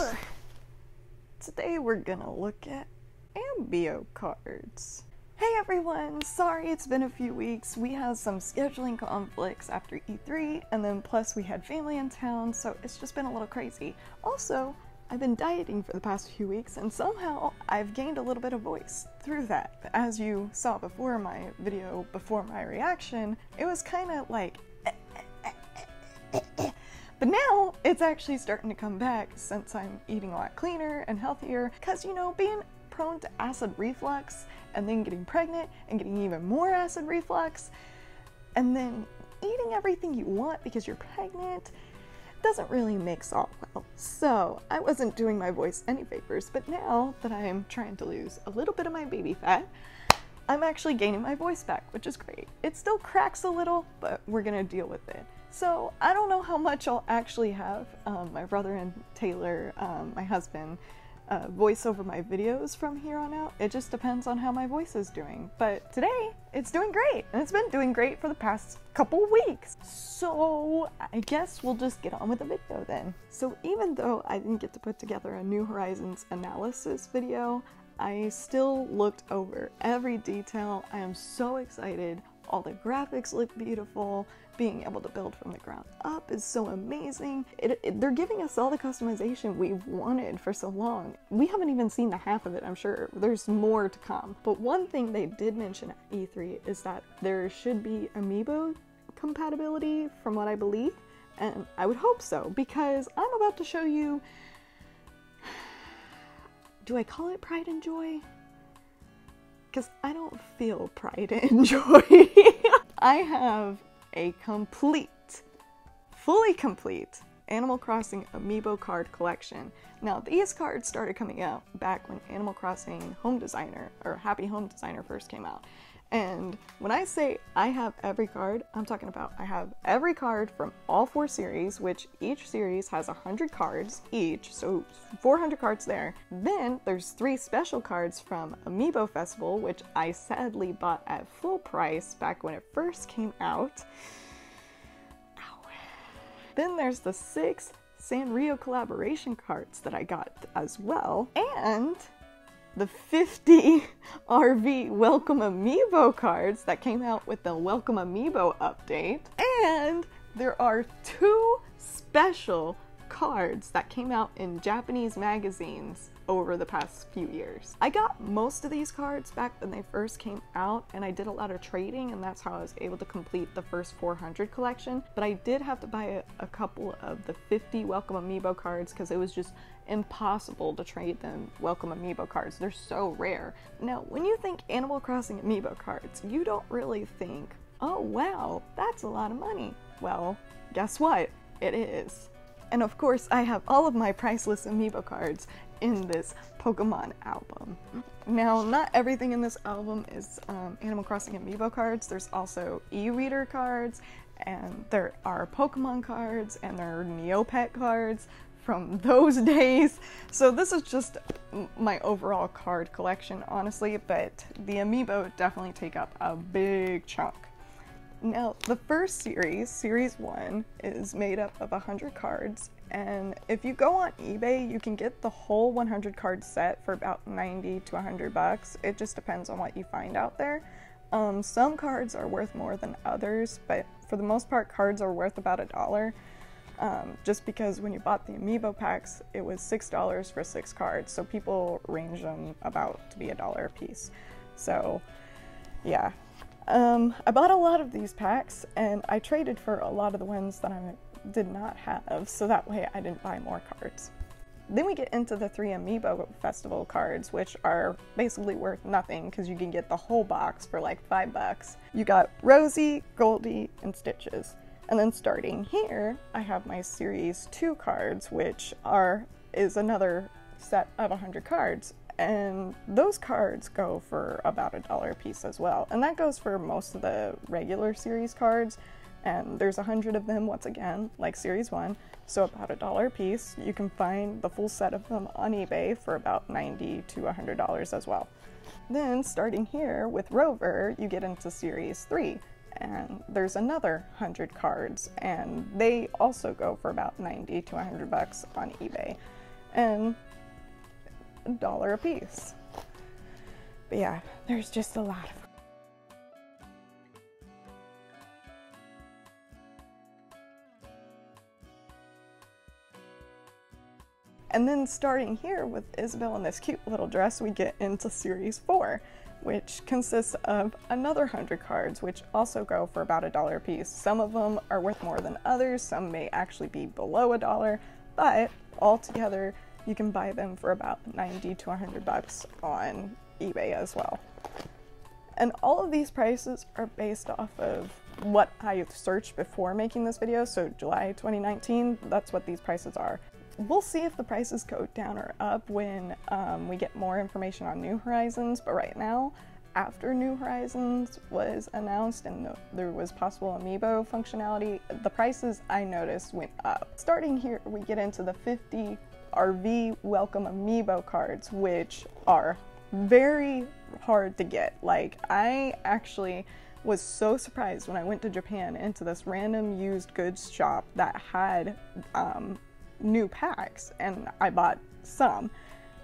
Today we're gonna look at Amiibo cards. Hey everyone, sorry it's been a few weeks. We had some scheduling conflicts after E3, and then plus we had family in town, so it's just been a little crazy. Also, I've been dieting for the past few weeks, and somehow I've gained a little bit of voice through that. As you saw before my video, before my reaction, it was kind of like. But now it's actually starting to come back since I'm eating a lot cleaner and healthier. Because, you know, being prone to acid reflux and then getting pregnant and getting even more acid reflux and then eating everything you want because you're pregnant doesn't really mix all well. So I wasn't doing my voice any favors, but now that I am trying to lose a little bit of my baby fat, I'm actually gaining my voice back, which is great. It still cracks a little, but we're gonna deal with it. So I don't know how much I'll actually have. Um, my brother and Taylor, um, my husband, uh, voice over my videos from here on out. It just depends on how my voice is doing. But today, it's doing great, and it's been doing great for the past couple weeks. So I guess we'll just get on with the video then. So even though I didn't get to put together a New Horizons analysis video, I still looked over every detail. I am so excited. All the graphics look beautiful. Being able to build from the ground up is so amazing. It, it, they're giving us all the customization we've wanted for so long. We haven't even seen the half of it, I'm sure. There's more to come. But one thing they did mention at E3 is that there should be amiibo compatibility from what I believe. And I would hope so because I'm about to show you. Do I call it pride and joy? Because I don't feel pride and joy. I have a complete, fully complete Animal Crossing Amiibo card collection. Now, these cards started coming out back when Animal Crossing Home Designer or Happy Home Designer first came out. And when I say I have every card, I'm talking about I have every card from all four series, which each series has 100 cards each, so 400 cards there. Then there's three special cards from Amiibo Festival, which I sadly bought at full price back when it first came out. Ow. Then there's the six Sanrio collaboration cards that I got as well. And the 50 RV Welcome Amiibo cards that came out with the Welcome Amiibo update. And there are two special cards that came out in Japanese magazines over the past few years. I got most of these cards back when they first came out and I did a lot of trading and that's how I was able to complete the first 400 collection, but I did have to buy a, a couple of the 50 Welcome Amiibo cards because it was just impossible to trade them Welcome Amiibo cards. They're so rare. Now, when you think Animal Crossing Amiibo cards, you don't really think, oh wow, that's a lot of money. Well, guess what? It is. And of course, I have all of my priceless amiibo cards in this Pokemon album. Now, not everything in this album is um, Animal Crossing amiibo cards. There's also e-reader cards, and there are Pokemon cards, and there are Neopet cards from those days. So this is just my overall card collection, honestly, but the amiibo definitely take up a big chunk. Now, the first series, Series 1, is made up of 100 cards, and if you go on eBay, you can get the whole 100 card set for about 90 to 100 bucks. It just depends on what you find out there. Um, some cards are worth more than others, but for the most part, cards are worth about a dollar. Um, just because when you bought the amiibo packs, it was $6 for six cards, so people range them about to be a dollar a piece. So, yeah, um, I bought a lot of these packs and I traded for a lot of the ones that I did not have, so that way I didn't buy more cards. Then we get into the three Amiibo Festival cards, which are basically worth nothing because you can get the whole box for like five bucks. You got Rosie, Goldie, and Stitches. And then starting here, I have my Series 2 cards, which are is another set of 100 cards and those cards go for about a dollar a piece as well. And that goes for most of the regular series cards, and there's a hundred of them once again, like series one, so about a dollar a piece. You can find the full set of them on eBay for about 90 to a $100 as well. Then, starting here with Rover, you get into series three, and there's another 100 cards, and they also go for about 90 to 100 bucks on eBay. and a dollar a piece. But yeah, there's just a lot of And then starting here with Isabelle in this cute little dress, we get into series four, which consists of another 100 cards, which also go for about a dollar a piece. Some of them are worth more than others, some may actually be below a dollar, but altogether you can buy them for about 90 to 100 bucks on eBay as well. And all of these prices are based off of what I searched before making this video, so July 2019, that's what these prices are we'll see if the prices go down or up when um, we get more information on New Horizons, but right now, after New Horizons was announced and there was possible amiibo functionality, the prices I noticed went up. Starting here, we get into the 50 RV Welcome Amiibo cards, which are very hard to get. Like, I actually was so surprised when I went to Japan into this random used goods shop that had um, new packs and I bought some.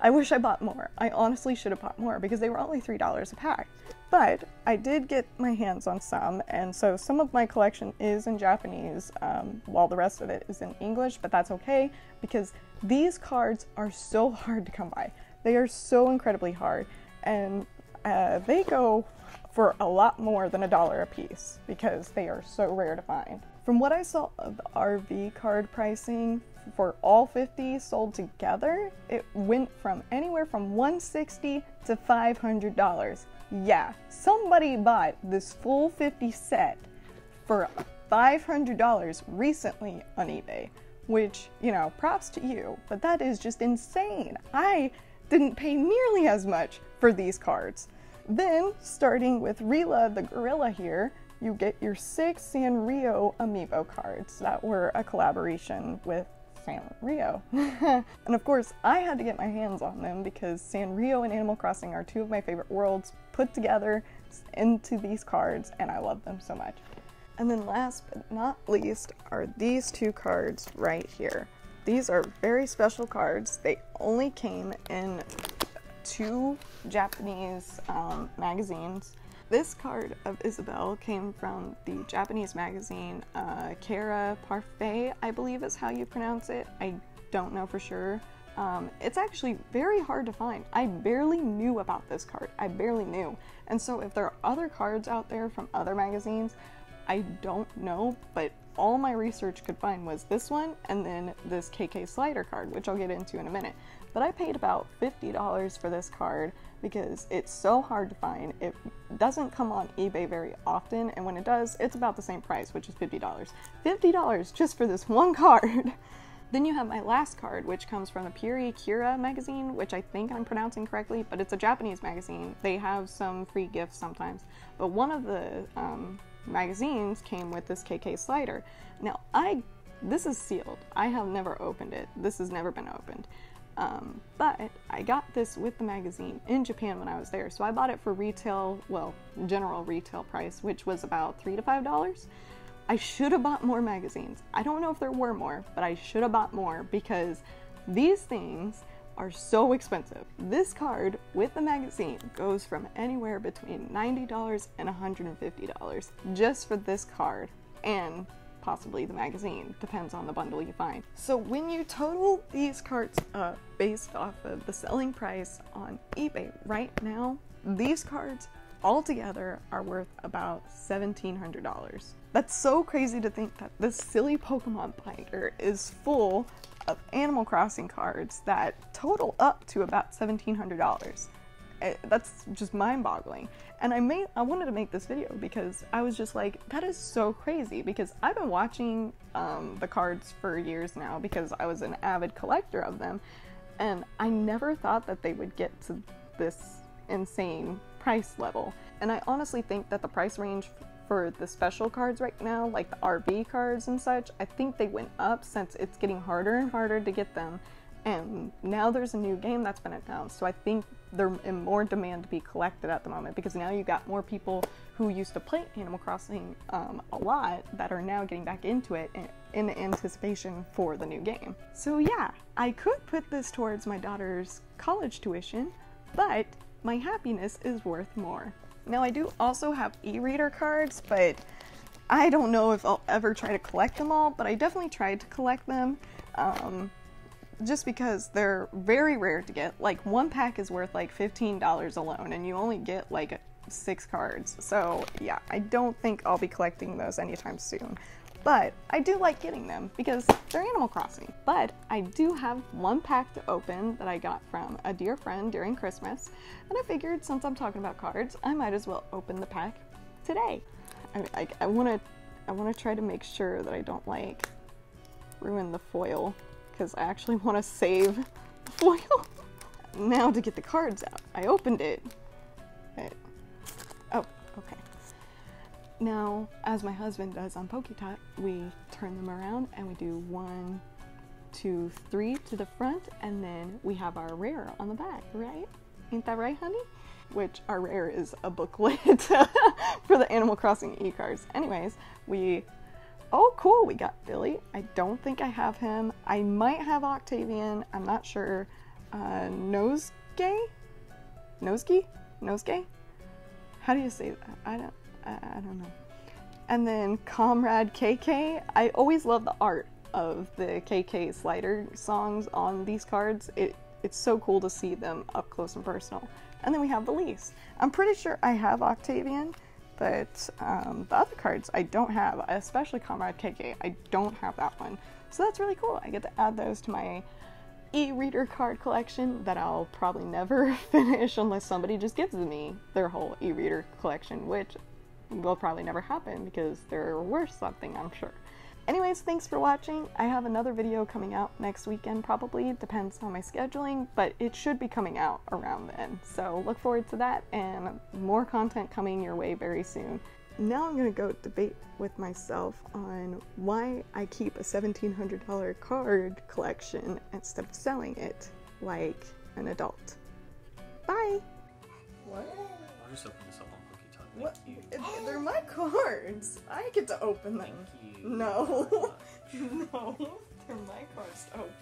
I wish I bought more. I honestly should have bought more because they were only $3 a pack. But I did get my hands on some, and so some of my collection is in Japanese um, while the rest of it is in English, but that's okay because these cards are so hard to come by. They are so incredibly hard, and uh, they go for a lot more than a dollar a piece because they are so rare to find. From what I saw of the RV card pricing for all 50 sold together, it went from anywhere from 160 to $500. Yeah, somebody bought this full 50 set for $500 recently on eBay, which, you know, props to you, but that is just insane. I didn't pay nearly as much for these cards. Then, starting with Rilla the gorilla here, you get your six Sanrio amiibo cards that were a collaboration with Sanrio. and of course, I had to get my hands on them because Sanrio and Animal Crossing are two of my favorite worlds put together into these cards, and I love them so much. And then last but not least are these two cards right here. These are very special cards. They only came in two Japanese um, magazines this card of Isabelle came from the Japanese magazine uh, Kara Parfait, I believe is how you pronounce it. I don't know for sure. Um, it's actually very hard to find. I barely knew about this card. I barely knew. And so if there are other cards out there from other magazines, I don't know, but all my research could find was this one and then this KK Slider card, which I'll get into in a minute. But I paid about $50 for this card because it's so hard to find. It doesn't come on eBay very often, and when it does, it's about the same price, which is $50. $50 just for this one card. then you have my last card, which comes from the Puri Kura magazine, which I think I'm pronouncing correctly, but it's a Japanese magazine. They have some free gifts sometimes. But one of the um, magazines came with this KK slider. Now, I this is sealed. I have never opened it. This has never been opened. Um, but I got this with the magazine in Japan when I was there. So I bought it for retail, well, general retail price, which was about three to five dollars. I should have bought more magazines. I don't know if there were more, but I should have bought more because these things are so expensive. This card with the magazine goes from anywhere between $90 and $150 just for this card. And possibly the magazine, depends on the bundle you find. So when you total these cards up based off of the selling price on eBay right now, these cards altogether are worth about $1,700. That's so crazy to think that this silly Pokemon binder is full of Animal Crossing cards that total up to about $1,700. Eh, that's just mind-boggling. And I made I wanted to make this video because I was just like, that is so crazy because I've been watching um, the cards for years now because I was an avid collector of them, and I never thought that they would get to this insane price level. And I honestly think that the price range for the special cards right now, like the RV cards and such, I think they went up since it's getting harder and harder to get them. And now there's a new game that's been announced, so I think they're in more demand to be collected at the moment because now you've got more people who used to play Animal Crossing um, a lot that are now getting back into it in, in anticipation for the new game. So yeah, I could put this towards my daughter's college tuition, but my happiness is worth more. Now I do also have e-reader cards, but I don't know if I'll ever try to collect them all, but I definitely tried to collect them. Um, just because they're very rare to get. Like one pack is worth like $15 alone and you only get like six cards. So yeah, I don't think I'll be collecting those anytime soon. But I do like getting them because they're Animal Crossing. But I do have one pack to open that I got from a dear friend during Christmas. And I figured since I'm talking about cards, I might as well open the pack today. I, I, I wanna, I wanna try to make sure that I don't like ruin the foil because I actually want to save the foil. now to get the cards out. I opened it. Oh, okay. Now, as my husband does on PokeToT, we turn them around and we do one, two, three to the front, and then we have our rare on the back, right? Ain't that right, honey? Which our rare is a booklet for the Animal Crossing e-cards. Anyways, we Oh, cool, we got Billy. I don't think I have him. I might have Octavian. I'm not sure. Uh, Nosegay? Nosegay? Nosegay? How do you say that? I don't, I, I don't know. And then Comrade KK. I always love the art of the KK slider songs on these cards. It, it's so cool to see them up close and personal. And then we have Elise. I'm pretty sure I have Octavian, but um, the other cards I don't have, especially Comrade KK, I don't have that one. So that's really cool. I get to add those to my e-reader card collection that I'll probably never finish unless somebody just gives me their whole e-reader collection, which will probably never happen because they're worth something, I'm sure. Anyways, thanks for watching. I have another video coming out next weekend probably, depends on my scheduling, but it should be coming out around then. So look forward to that and more content coming your way very soon. Now I'm gonna go debate with myself on why I keep a $1,700 card collection instead of selling it like an adult. Bye! What? I'll just open this up What? They're my cards. I get to open them. Thank you. No. no. They're my cards to open.